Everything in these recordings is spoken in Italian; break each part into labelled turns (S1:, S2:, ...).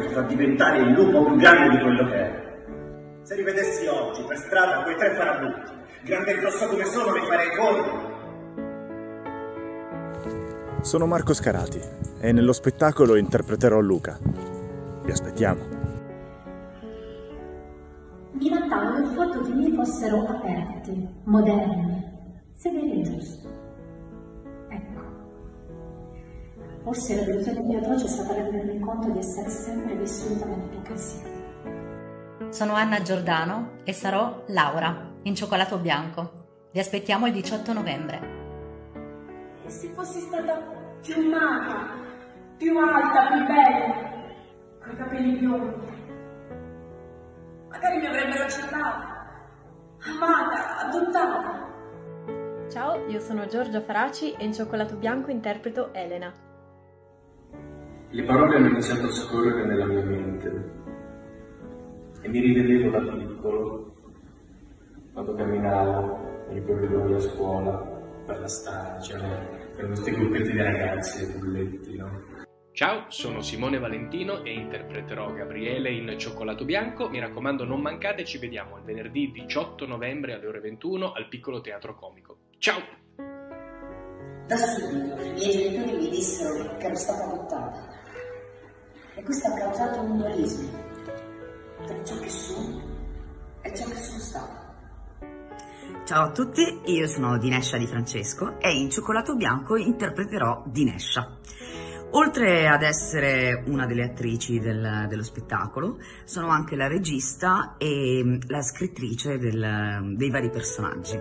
S1: fa diventare il lupo più grande di quello che è. Se rivedessi oggi per strada quei tre farabutti, grande e grosso come sono, li farei correre.
S2: Sono Marco Scarati e nello spettacolo interpreterò Luca. Vi aspettiamo.
S3: Mi lattavo del fatto che i miei fossero aperti, moderni, severi e giusti. Forse la delusione più atroce è stata rendermi conto di essere sempre vissuta nell'ipocrisia.
S4: Sono Anna Giordano e sarò Laura in cioccolato bianco. Vi aspettiamo il 18 novembre.
S3: E se fossi stata più magra, più alta, più bella, con i capelli biondi, magari mi avrebbero accettata, amata, adottata.
S5: Ciao, io sono Giorgia Faraci e in cioccolato bianco interpreto Elena.
S6: Le parole hanno iniziato a scorrere nella mia mente e mi rivedevo da piccolo quando camminavo nei corridoi a scuola per la strada, c'erano per questi gruppetti di ragazzi e bulletti, no?
S7: Ciao, sono Simone Valentino e interpreterò Gabriele in Cioccolato Bianco. Mi raccomando, non mancate, ci vediamo il venerdì 18 novembre alle ore 21 al Piccolo Teatro Comico. Ciao!
S8: Da subito i miei genitori mi dissero che ero stata adottata e questo ha causato un dualismo tra ciò che sono e ciò che sono stata.
S9: Ciao a tutti, io sono Dinescia Di Francesco e in Cioccolato Bianco interpreterò Dinescia. Oltre ad essere una delle attrici del, dello spettacolo, sono anche la regista e la scrittrice del, dei vari personaggi.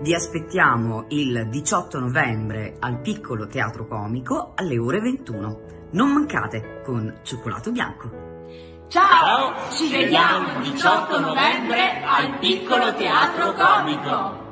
S9: Vi aspettiamo il 18 novembre al Piccolo Teatro Comico alle ore 21. Non mancate con Cioccolato Bianco.
S10: Ciao! Ci vediamo il 18 novembre al Piccolo Teatro Comico!